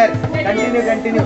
sir continue continue